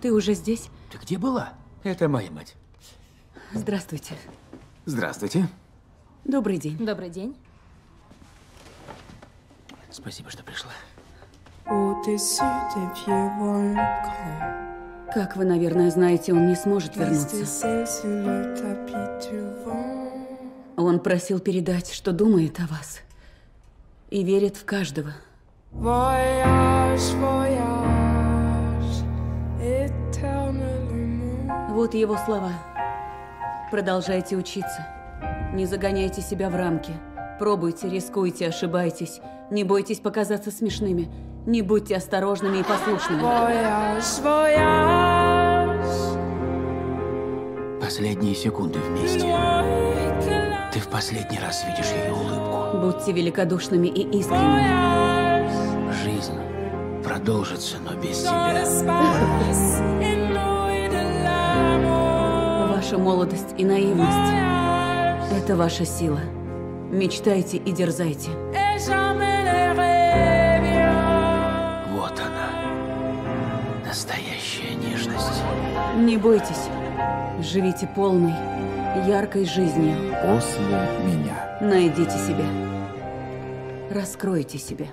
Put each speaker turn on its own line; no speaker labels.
Ты уже здесь?
Ты где была? Это моя мать.
Здравствуйте.
Здравствуйте.
Добрый день.
Добрый день.
Спасибо, что пришла.
Как вы, наверное, знаете, он не сможет вернуться. Он просил передать, что думает о вас. И верит в каждого.
Voyage, voyage, éternellement.
Вот его слова. Продолжайте учиться. Не загоняйте себя в рамки. Пробуйте, рискуйте, ошибайтесь. Не бойтесь показаться смешными. Не будьте осторожными и послушными.
Voyage, voyage,
Последние секунды вместе. Ты в последний раз видишь ее улыбку.
Будьте великодушными и искренними.
Жизнь продолжится, но без тебя.
Ваша молодость и наивность – это ваша сила. Мечтайте и дерзайте.
Вот она. Настоящая нежность.
Не бойтесь. Живите полной, яркой жизнью.
После меня.
Найдите себя. Раскройте себя.